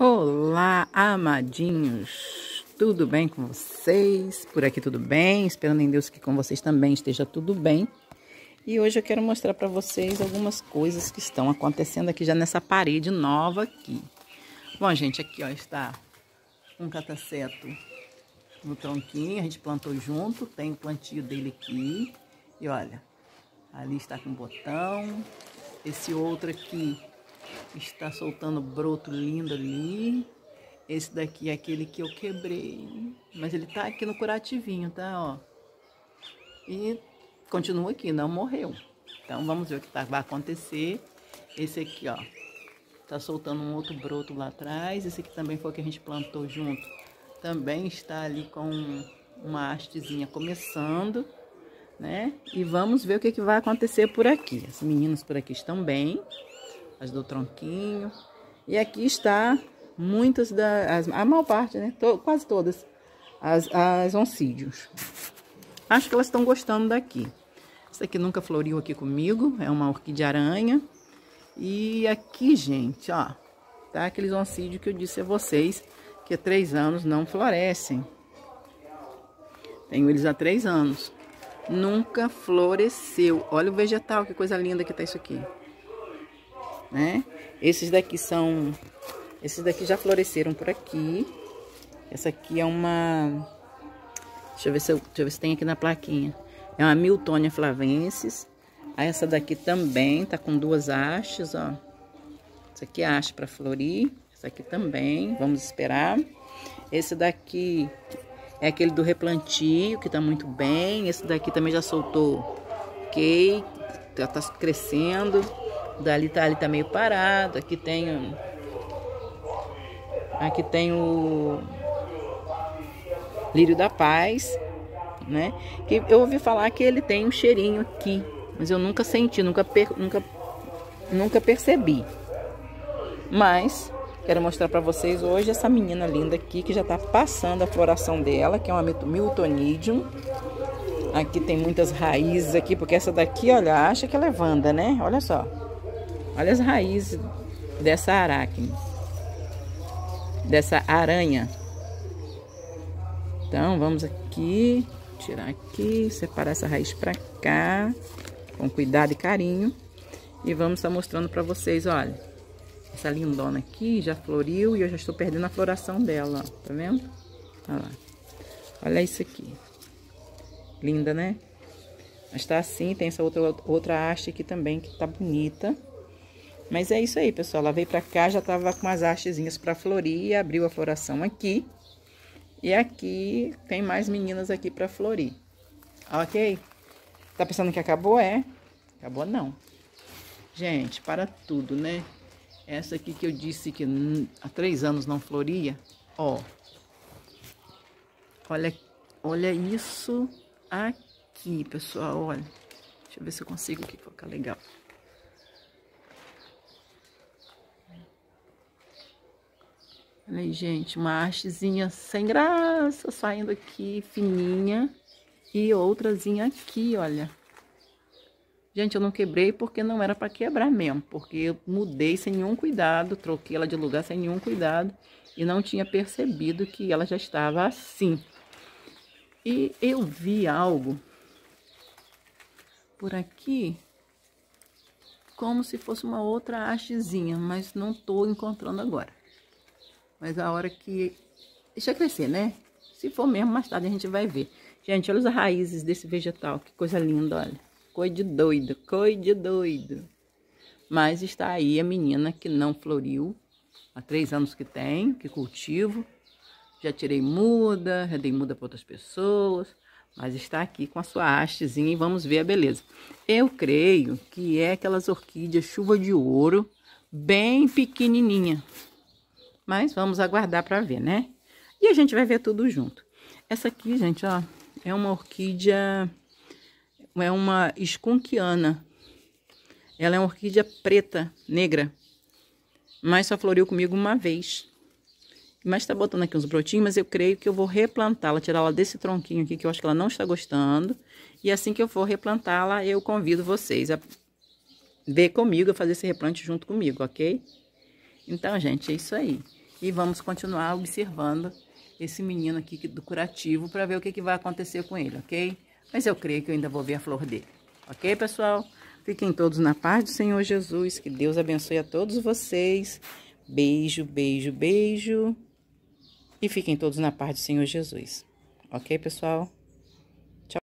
Olá, amadinhos! Tudo bem com vocês? Por aqui tudo bem? Esperando em Deus que com vocês também esteja tudo bem. E hoje eu quero mostrar para vocês algumas coisas que estão acontecendo aqui já nessa parede nova aqui. Bom, gente, aqui ó está um cataceto no tronquinho, a gente plantou junto, tem o plantio dele aqui. E olha, ali está com botão. Esse outro aqui Está soltando broto lindo ali. Esse daqui é aquele que eu quebrei. Mas ele tá aqui no curativinho, tá? Ó. E continua aqui, não morreu. Então vamos ver o que tá, vai acontecer. Esse aqui, ó. Tá soltando um outro broto lá atrás. Esse aqui também foi o que a gente plantou junto. Também está ali com uma hastezinha começando, né? E vamos ver o que, que vai acontecer por aqui. As meninas por aqui estão bem as do tronquinho. E aqui está muitas das, a maior parte, né? Quase todas, as, as oncídios. Acho que elas estão gostando daqui. Essa aqui nunca floriu aqui comigo, é uma orquídea aranha. E aqui, gente, ó, tá aqueles oncídios que eu disse a vocês que há três anos não florescem. Tenho eles há três anos. Nunca floresceu. Olha o vegetal, que coisa linda que tá isso aqui né? Esses daqui são... Esses daqui já floresceram por aqui. Essa aqui é uma... Deixa eu ver se, eu, deixa eu ver se tem aqui na plaquinha. É uma Miltonia flavensis. Aí essa daqui também tá com duas hastes, ó. Essa aqui é haste para florir. Essa aqui também, vamos esperar. Esse daqui é aquele do replantio, que tá muito bem. Esse daqui também já soltou ok, já tá crescendo. Dali tá, ali tá meio parado. Aqui tem. Aqui tem o lírio da paz, né? Que eu ouvi falar que ele tem um cheirinho aqui, mas eu nunca senti, nunca per, nunca nunca percebi. Mas quero mostrar para vocês hoje essa menina linda aqui que já tá passando a floração dela, que é uma Miltonidium. Aqui tem muitas raízes aqui, porque essa daqui, olha, acha que é levanda, né? Olha só. Olha as raízes dessa aracne, dessa aranha. Então, vamos aqui, tirar aqui, separar essa raiz pra cá, com cuidado e carinho. E vamos estar mostrando pra vocês, olha. Essa lindona aqui já floriu e eu já estou perdendo a floração dela, ó. Tá vendo? Olha lá. Olha isso aqui. Linda, né? Mas tá assim, tem essa outra, outra haste aqui também que tá bonita. Mas é isso aí, pessoal. Ela veio pra cá, já tava com as hastezinhas pra florir, abriu a floração aqui. E aqui tem mais meninas aqui pra florir. Ok? Tá pensando que acabou? É? Acabou não. Gente, para tudo, né? Essa aqui que eu disse que há três anos não floria, ó. Olha, olha isso aqui, pessoal, olha. Deixa eu ver se eu consigo aqui focar legal. Olha gente, uma hastezinha sem graça saindo aqui, fininha. E outrazinha aqui, olha. Gente, eu não quebrei porque não era para quebrar mesmo. Porque eu mudei sem nenhum cuidado, troquei ela de lugar sem nenhum cuidado. E não tinha percebido que ela já estava assim. E eu vi algo por aqui como se fosse uma outra hastezinha, mas não estou encontrando agora. Mas a hora que... Deixa crescer, né? Se for mesmo, mais tarde a gente vai ver. Gente, olha as raízes desse vegetal. Que coisa linda, olha. Coisa de doido, coisa de doido. Mas está aí a menina que não floriu. Há três anos que tem, que cultivo. Já tirei muda, já dei muda para outras pessoas. Mas está aqui com a sua hastezinha e vamos ver a beleza. Eu creio que é aquelas orquídeas chuva de ouro, bem pequenininha. Mas vamos aguardar para ver, né? E a gente vai ver tudo junto. Essa aqui, gente, ó, é uma orquídea, é uma escunquiana. Ela é uma orquídea preta, negra. Mas só floriu comigo uma vez. Mas tá botando aqui uns brotinhos, mas eu creio que eu vou replantá-la, tirar ela desse tronquinho aqui, que eu acho que ela não está gostando. E assim que eu for replantá-la, eu convido vocês a ver comigo, a fazer esse replante junto comigo, ok? Então, gente, é isso aí. E vamos continuar observando esse menino aqui do curativo para ver o que, que vai acontecer com ele, ok? Mas eu creio que eu ainda vou ver a flor dele. Ok, pessoal? Fiquem todos na paz do Senhor Jesus. Que Deus abençoe a todos vocês. Beijo, beijo, beijo. E fiquem todos na paz do Senhor Jesus. Ok, pessoal?